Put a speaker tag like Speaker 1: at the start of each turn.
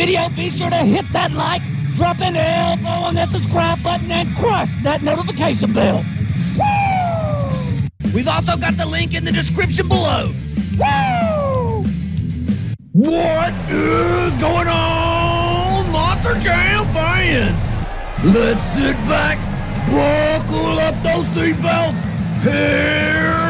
Speaker 1: video, be sure to hit that like, drop an elbow on that subscribe button, and crush that notification bell. Woo! We've also got the link in the description below. Woo! What is going on, Monster Jam fans? Let's sit back, buckle up those seatbelts. Here